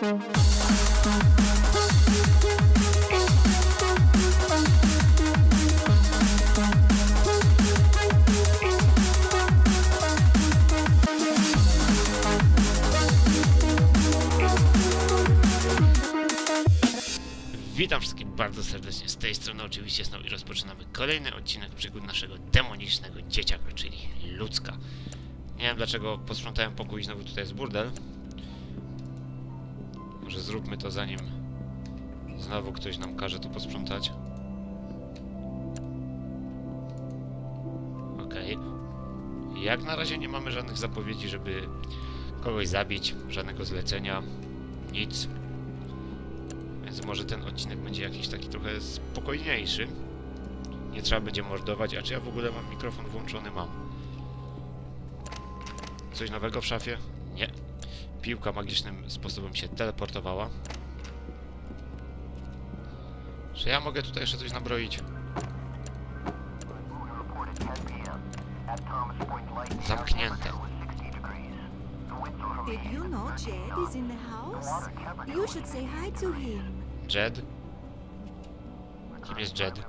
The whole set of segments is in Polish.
Witam wszystkich bardzo serdecznie z tej strony oczywiście znowu i rozpoczynamy kolejny odcinek przygód naszego demonicznego dzieciaka, czyli ludzka. Nie wiem dlaczego posprzątałem pokój i znowu tutaj jest burdel. Może zróbmy to zanim znowu ktoś nam każe to posprzątać. Okej. Jak na razie nie mamy żadnych zapowiedzi, żeby kogoś zabić, żadnego zlecenia, nic. Więc może ten odcinek będzie jakiś taki trochę spokojniejszy. Nie trzeba będzie mordować. A czy ja w ogóle mam mikrofon włączony? Mam. Coś nowego w szafie? Nie. Piłka magicznym sposobem się teleportowała. Czy ja mogę tutaj jeszcze coś nabroić? Zamknięte. Did you know Jed is in the house? You should say hi to him. Jed? Kim jest Jed?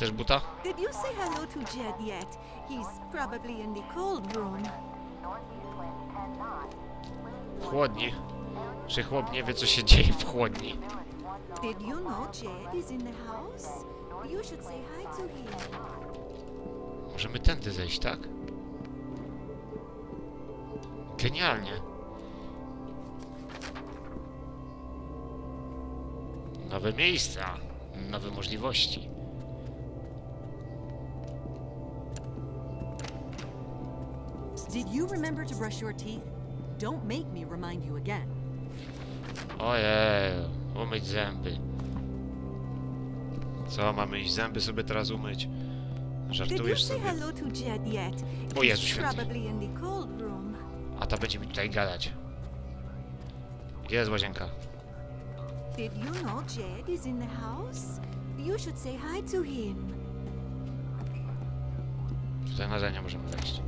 Chcesz buta? Did you say hello to Jed yet? He's probably in the cold room. Chłodni. Czy chłop nie wie, co się dzieje w chłodni? Did you know Jed is in the house? You should say hi to him. Możemy tędy zejść, tak? Genialnie. Nowe miejsca, nowe możliwości. You remember to brush your teeth? Don't make me remind you again. Ojej, umyć zęby. Co, mamy iść zęby sobie teraz umyć? Did you Żartujesz say sobie? hello to Jed yet? O Jezu He's święty. probably in the cold room. A ta będzie mi tutaj gadać. Gdzie jest łazienka? Did you know Jed is in the house? You should say hi to him. Tutaj na dole nie możemy wejść.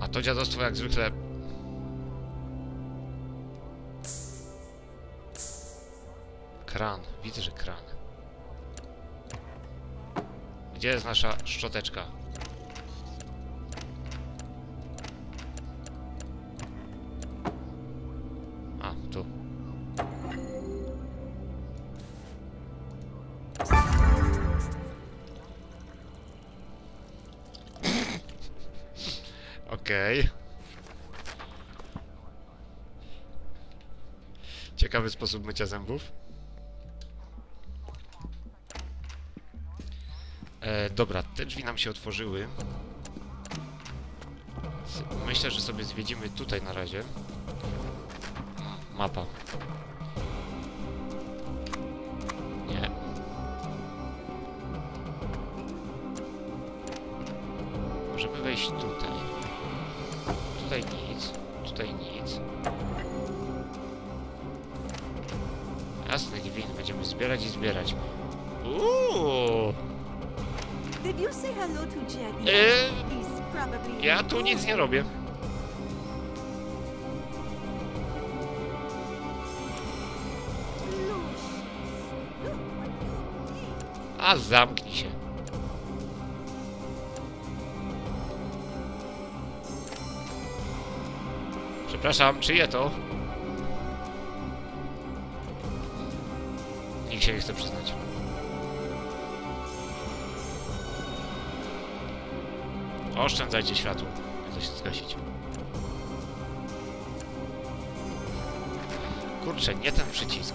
A to dziadostwo jak zwykle... Kran. Widzę, że kran. Gdzie jest nasza szczoteczka? Sposób mycia zębów. E, dobra, te drzwi nam się otworzyły. Myślę, że sobie zwiedzimy tutaj na razie. Mapa. Zbierać i zbierać. Uuu! In ja tu nic nie robię. A zamknij się. Przepraszam, czyje to? Się chce przyznać. Oszczędzajcie światło. Da się zgasić. Kurczę, nie ten przycisk.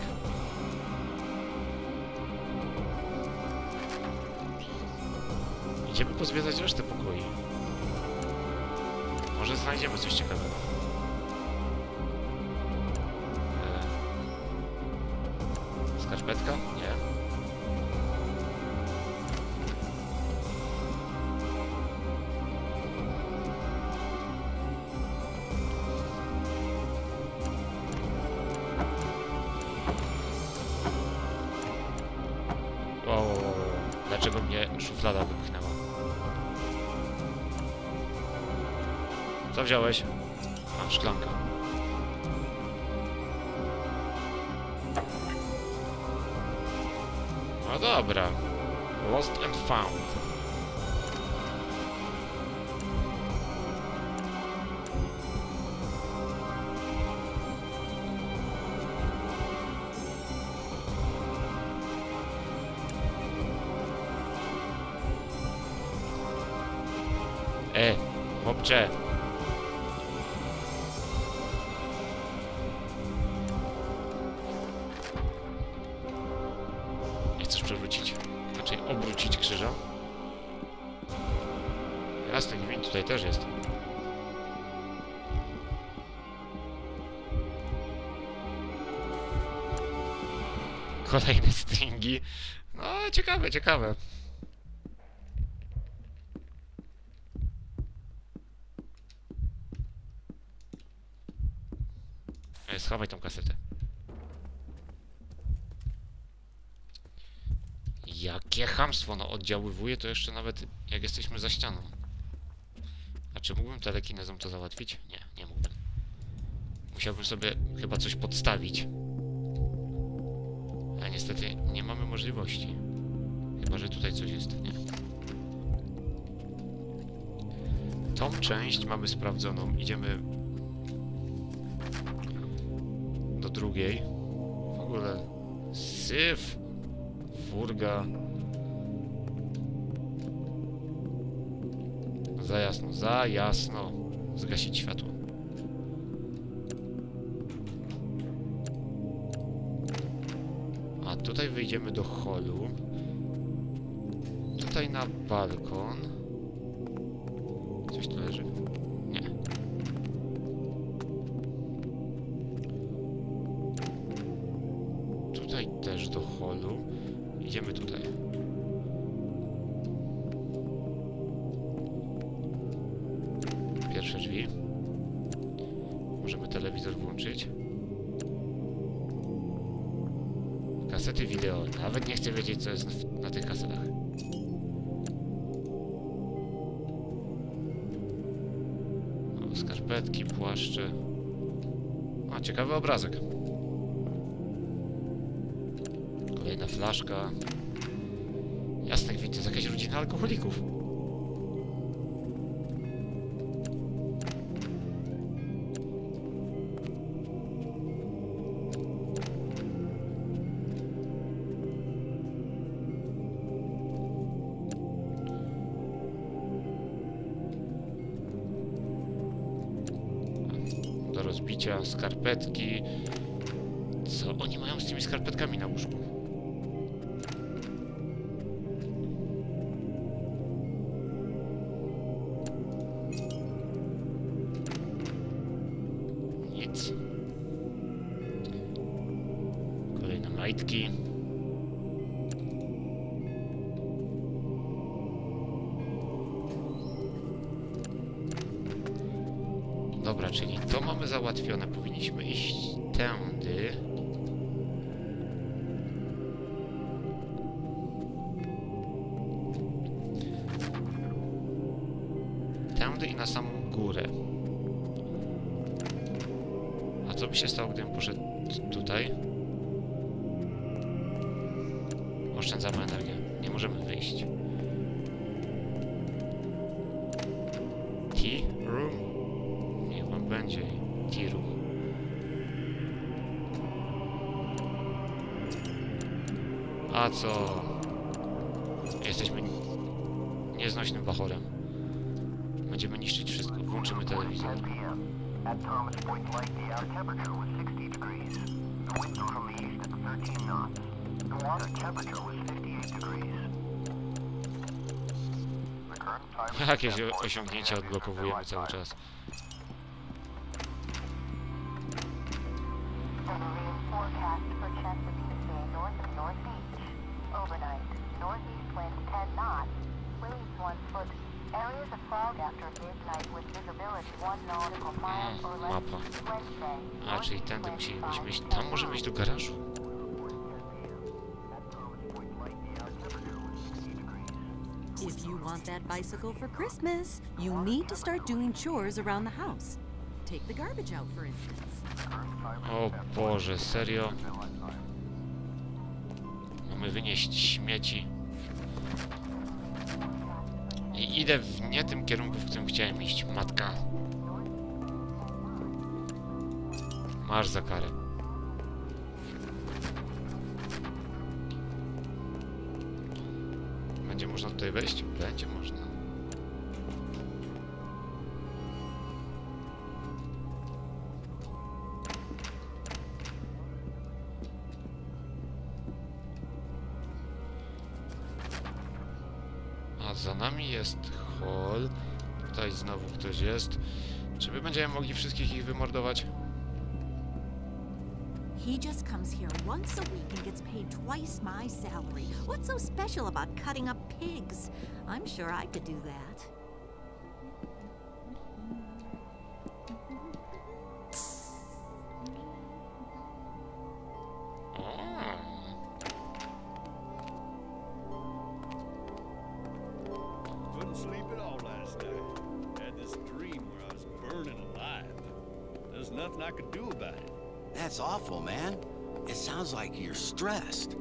Idziemy pozwiedzać resztę pokoi. Może znajdziemy coś ciekawego. Betka? Nie. Wow, dlaczego mnie szuflada wypchnęła? Co wziąłeś? Dobra. Lost and found. Chcesz przewrócić? Raczej obrócić krzyża? Jasny gwint tutaj też jest. Kolejne stringi. No, ciekawe, ciekawe. E, Schowaj tą kasetę. Jakie chamstwo, no oddziaływuje to jeszcze nawet jak jesteśmy za ścianą. A czy mógłbym telekinezą to załatwić? Nie, nie mógłbym. Musiałbym sobie chyba coś podstawić. Ale niestety nie mamy możliwości. Chyba, że tutaj coś jest, nie. Tą część mamy sprawdzoną. Idziemy do drugiej. W ogóle syf, furga. Za jasno, za jasno. Zgasić światło. A tutaj wyjdziemy do holu. Tutaj na balkon. Coś tu leży? Skarpetki. Co oni mają z tymi skarpetkami na łóżku? A co? Jesteśmy nieznośnym bachorem. Będziemy niszczyć wszystko. Włączymy telewizor. At Thomas Point Light, the that bicycle for Christmas, you need to start doing chores around the house. Take the garbage out, for instance. O Boże, serio? Mamy wynieść śmieci. I idę w nie tym kierunku, w którym chciałem iść. Matka. Masz za karę. Można tutaj wejść? Będzie można. A za nami jest hall. Tutaj znowu ktoś jest. Czy my będziemy mogli wszystkich ich wymordować? He just comes here once a week and gets paid twice my salary. What's so special about cutting up pigs? I'm sure I could do that. Couldn't sleep at all last night. Had this dream where I was burning alive. There's nothing I could do about it. That's awful, man. It sounds like you're stressed.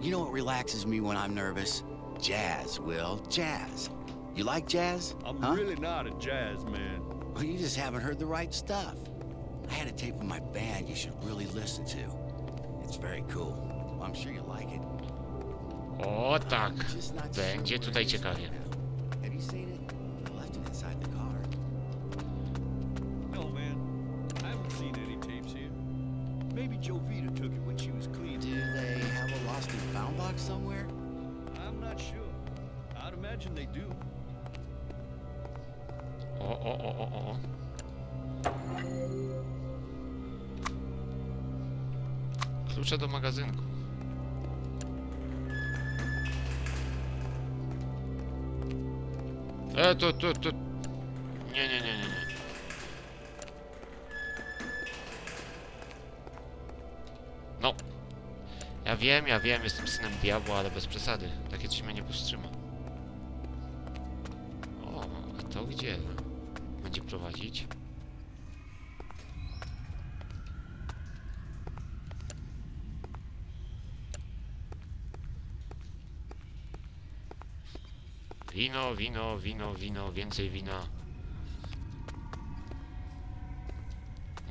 You know what relaxes me when I'm nervous? Jazz, Will. Jazz. You like jazz? I'm huh? really not a jazz man. Well, you just haven't heard the right stuff. I had a tape of my band you should really listen to. It's very cool. Well, I'm sure you like it. O tak, I'm just not będzie tutaj where it is ciekawie. Tu, tu, tu. Nie, nie, nie, nie, nie. No. Ja wiem, ja wiem, jestem synem diabła, ale bez przesady. Takie coś mnie nie powstrzyma. O, a to gdzie? Będzie prowadzić? Wino, wino, wino, wino, więcej wina.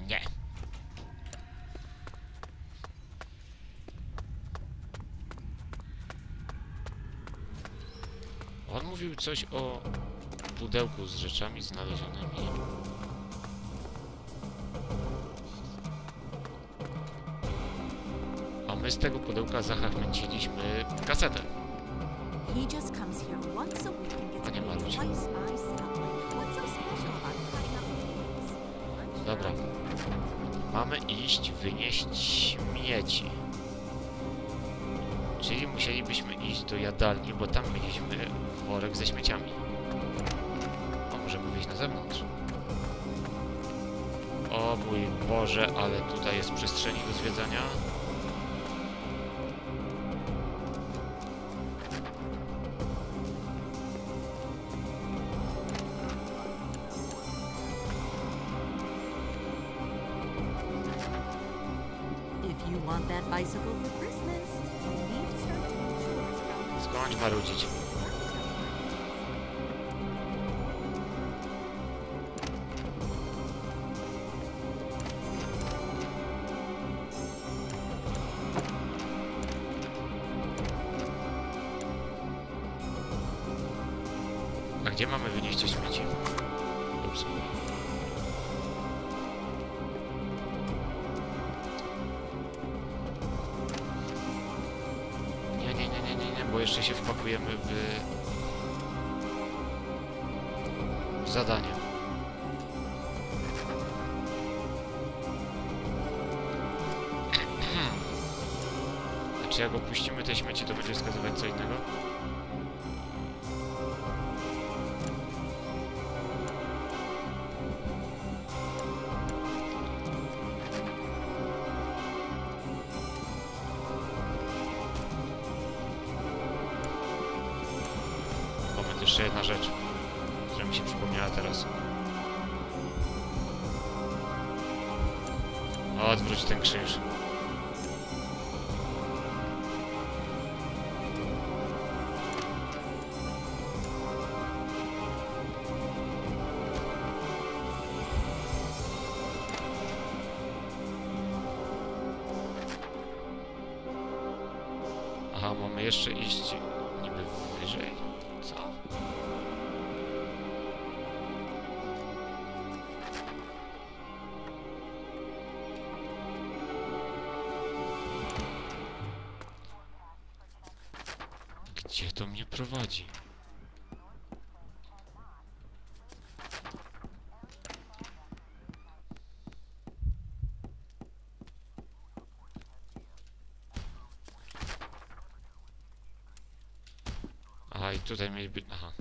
Nie. On mówił coś o pudełku z rzeczami znalezionymi. A my z tego pudełka zachachmęciliśmy kasetę. Dobra. Mamy iść wynieść śmieci. Czyli musielibyśmy iść do jadalni, bo tam mieliśmy worek ze śmieciami. A możemy wyjść na zewnątrz. O mój Boże, ale tutaj jest przestrzeni do zwiedzania. Jak opuścimy te śmieci, to będzie wskazywać co innego? Prowadzi? I tutaj mieli być... Aha.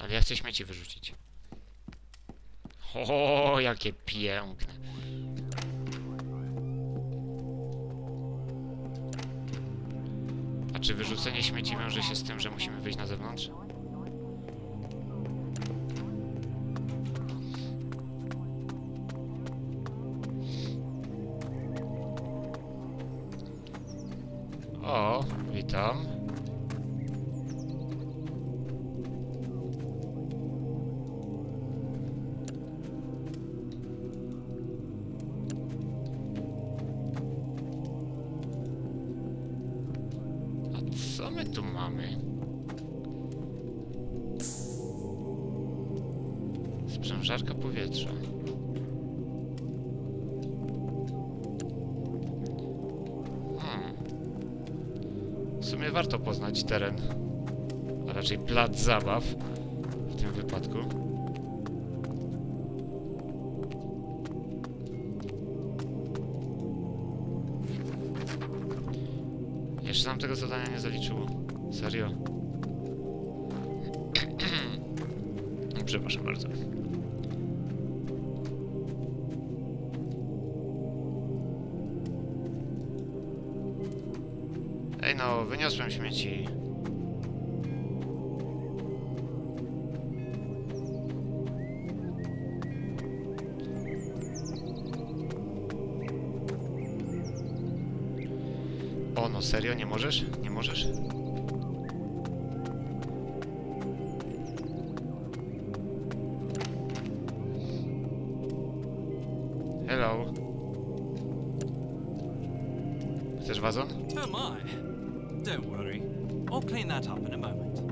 Ale ja chcę śmieci wyrzucić. O, jakie piękne. Wyrzucenie śmieci wiąże się z tym, że musimy wyjść na zewnątrz? Sumie warto poznać teren, a raczej plac zabaw w tym wypadku. Jeszcze nam tego zadania nie zaliczyło. Serio. Przepraszam bardzo. Wyniosłem śmieci. O, no serio? Nie możesz? Nie możesz? Clean that up in a moment.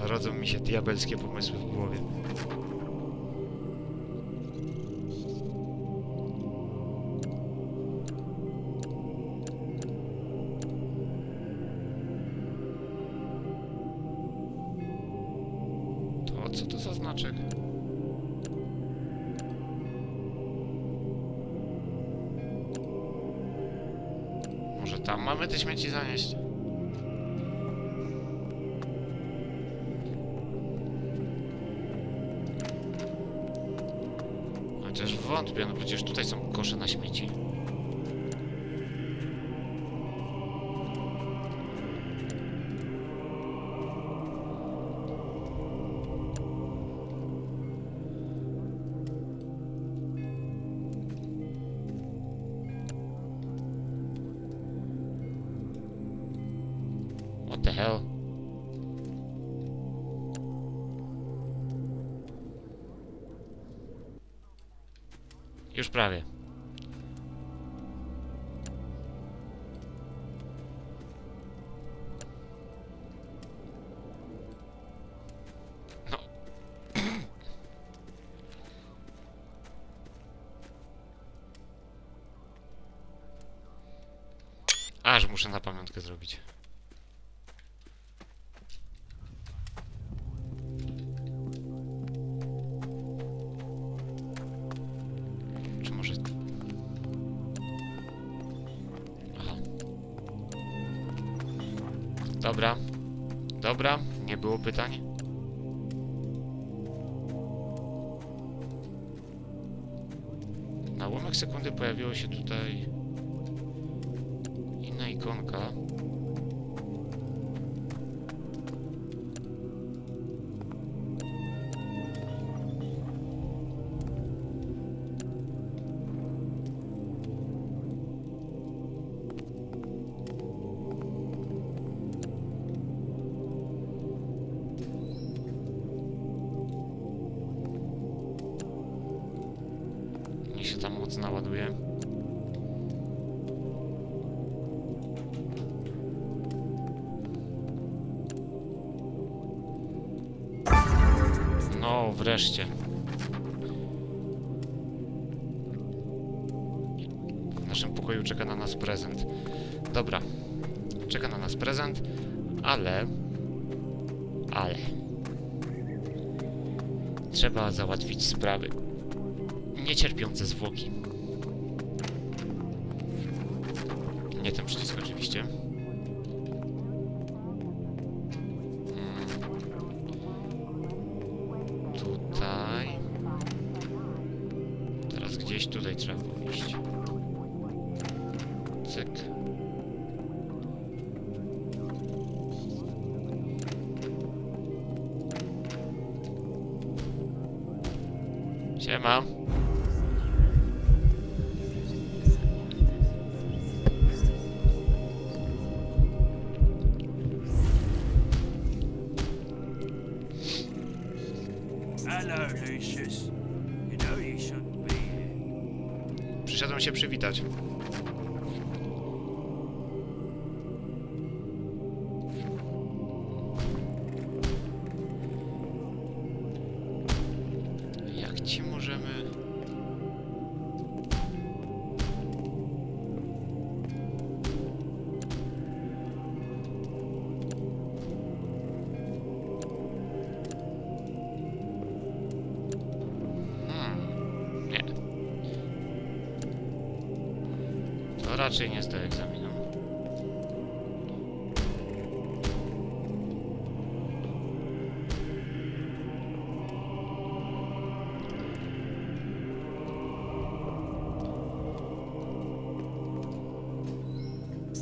Rodzą mi się diabelskie pomysły w głowie. Te śmieci zanieść? What the hell? Już prawie. No. Aż muszę na pamiątkę zrobić. Dobra, nie było pytań. Na łomek sekundy pojawiło się tutaj inna ikonka. Wreszcie. W naszym pokoju czeka na nas prezent. Dobra. Czeka na nas prezent, ale... Ale... Trzeba załatwić sprawy niecierpiące zwłoki. that's it.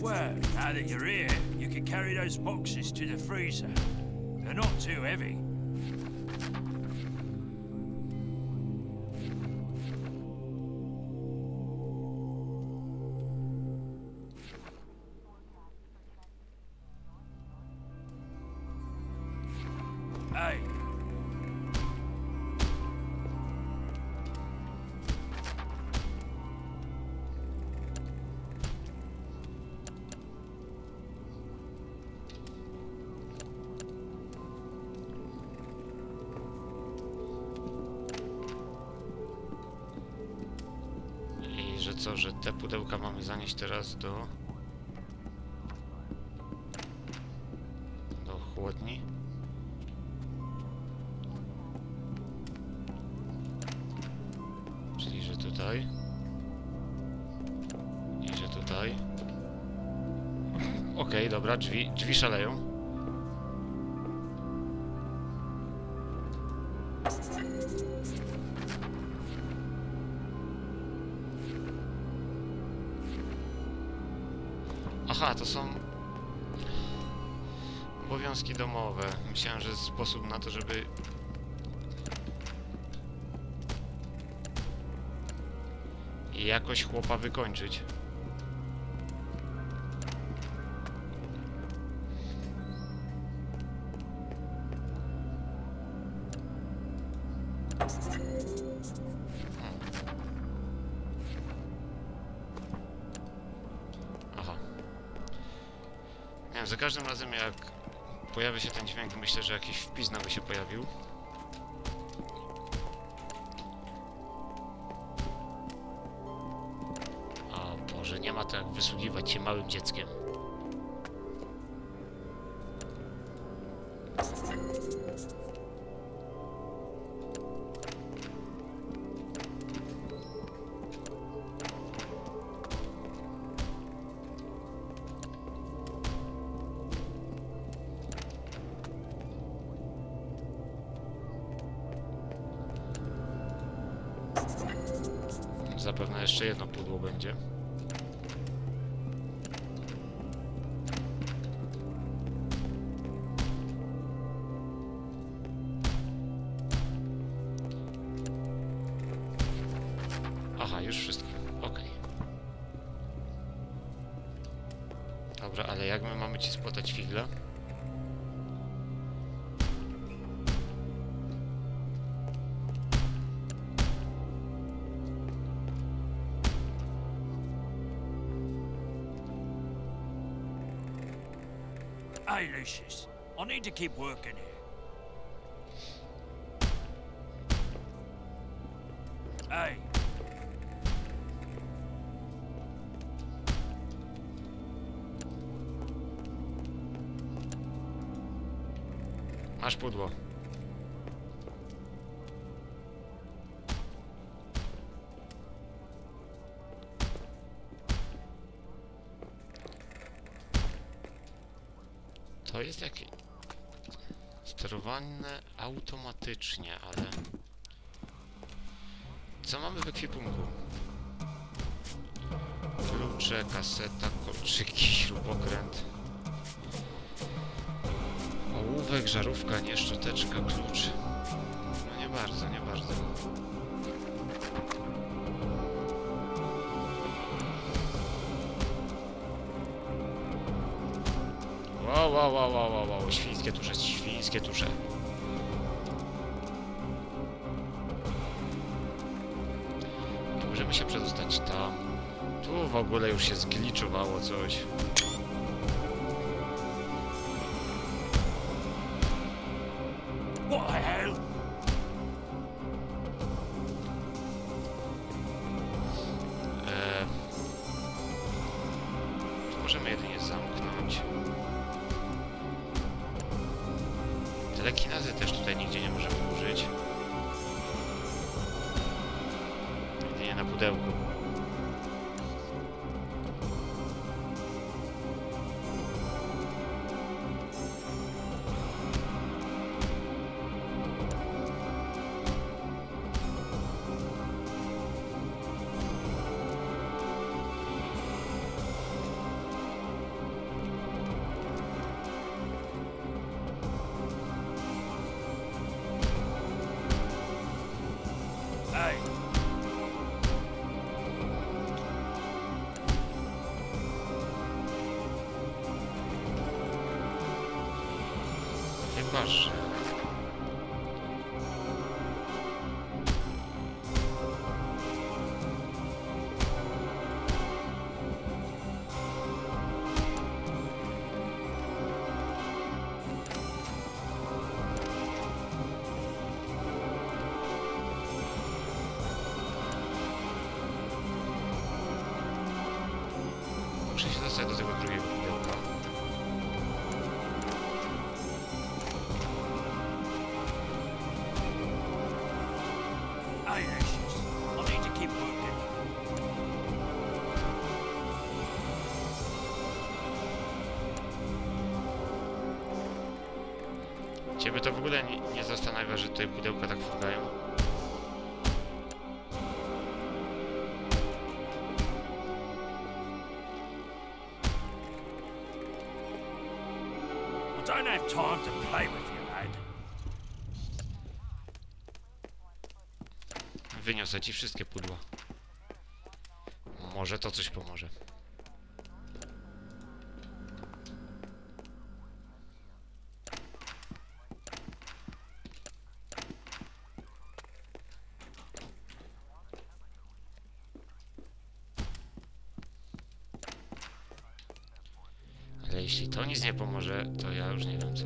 Well, now that you're here, you can carry those boxes to the freezer. They're not too heavy. Tutaj... Okej, dobra, drzwi, drzwi szaleją. Aha, to są obowiązki domowe. Myślałem, że jest sposób na to, żeby jakoś chłopa wykończyć. Każdym razem jak pojawia się ten dźwięk, myślę, że jakiś wpis nowy się pojawił. O Boże, nie ma to jak wysługiwać się małym dzieckiem. Zapewne jeszcze jedno pudło będzie. Keep working here. Hey, Masz pudło. To jest jakieś... Sterowane automatycznie, ale... Co mamy w ekwipunku? Klucze, kaseta, kolczyki, śrubokręt. Ołówek, żarówka, nie szczoteczka, klucz. No nie bardzo, nie bardzo. Wow, wow, wow, wow, wow, świńskie tusze, świńskie tusze. Nie możemy się przedostać tam. Tu w ogóle już się zgliczowało coś. what the hell? Dostać do tego drugiego pudełka. Ciebie to w ogóle nie, nie zastanawia, że tutaj pudełka tak fukają? Have time to play with you, lad. Wyniosę ci wszystkie pudła. Może to coś pomoże. Ale jeśli to nic nie pomoże, to ja już nie wiem co.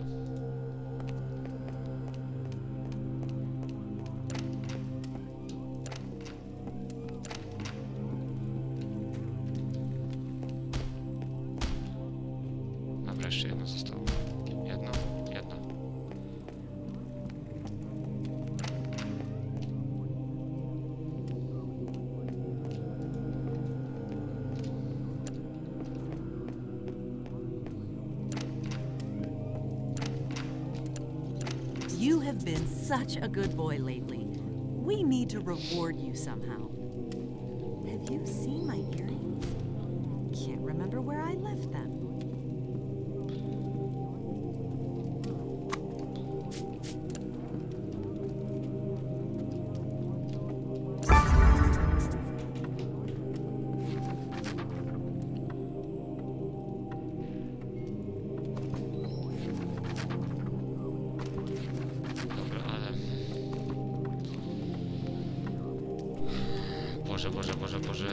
Boże, Boże, Boże, Boże...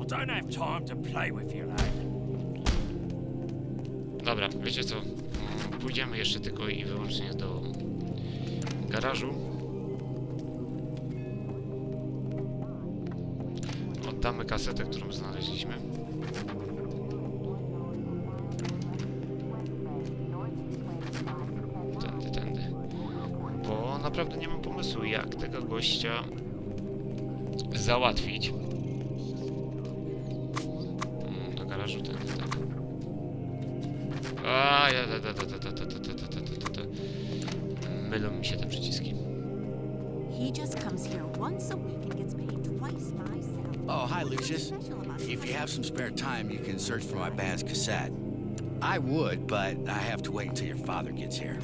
I don't have time to play with you, lad. Dobra, wiecie co? Pójdziemy jeszcze tylko i wyłącznie do garażu. Oddamy kasetę, którą znaleźliśmy. Gościa załatwić. Mm, Do garażu tędy, tak. A, ja, da, da, da, da, da, da, da, da, da, da, da. Mylą mi się te przyciski. He just comes here once a week and gets paid twice my salary. Oh, hi, Lucius. If you have some spare time, you can search for my band's cassette. I would, but I have to wait until your father gets here.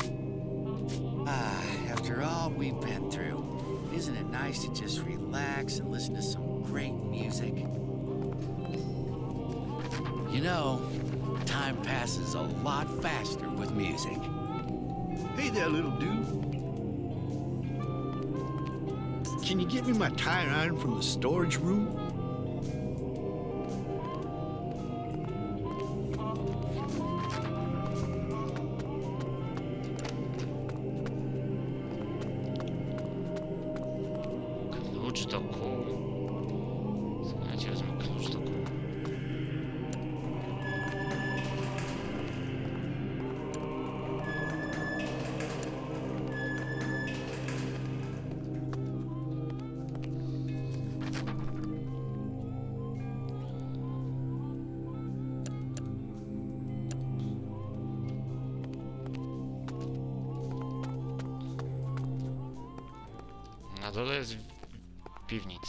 Ah, after all we've been through, isn't it nice to just relax and listen to some great music? You know, time passes a lot faster with music. Hey there, little dude. Can you get me my tire iron from the storage room?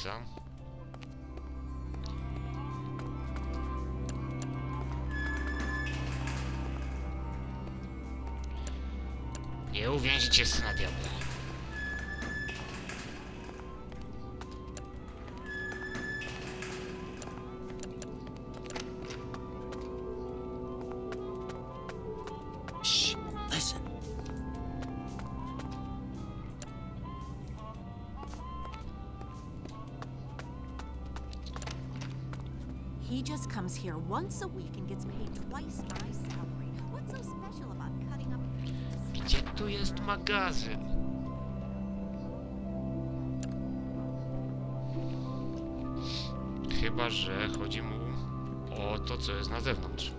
co? Nie uwięzicie się na diable. A week and gets paid twice my salary. What's so special about cutting up? Gdzie tu jest magazyn? Chyba, że chodzi mu o to, co jest na zewnątrz.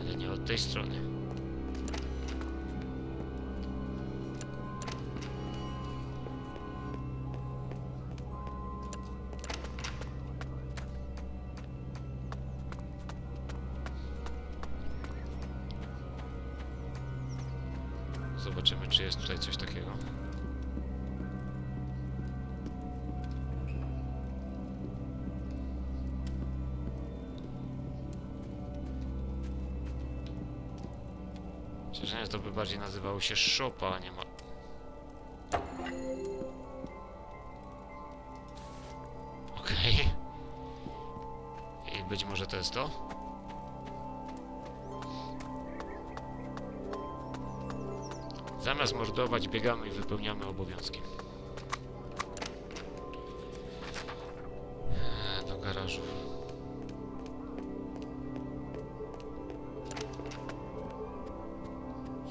Ale nie od tej strony. Zobaczymy, czy jest tutaj coś takiego. Szczerze to by bardziej nazywało się szopa, a nie ma... Okej. I być może to jest to? Zamiast mordować, biegamy i wypełniamy obowiązki. Eee, Do garażu.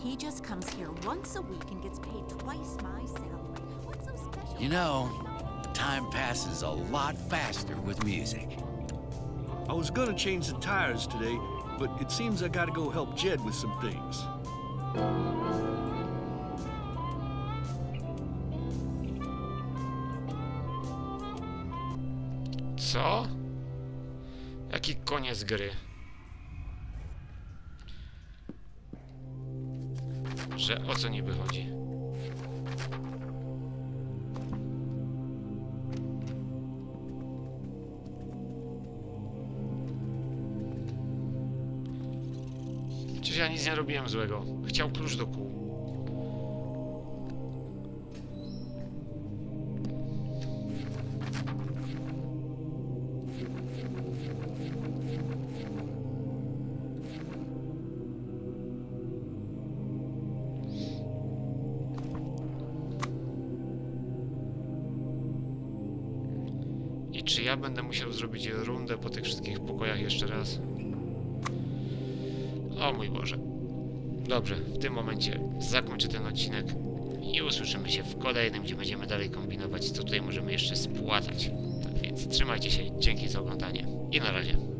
He just comes here once a week and gets paid twice my salary. What's so special? You know, time passes a lot faster with music. I was gonna change the tires today, but it seems I gotta go help Jed with some things. Co? Jaki koniec gry? że o co niby chodzi. Przecież ja nic nie robiłem złego. Chciał klucz do kół. Będę musiał zrobić rundę po tych wszystkich pokojach jeszcze raz? O mój Boże. Dobrze, w tym momencie zakończę ten odcinek i usłyszymy się w kolejnym, gdzie będziemy dalej kombinować, co tutaj możemy jeszcze spłatać. Tak więc trzymajcie się, dzięki za oglądanie i na razie.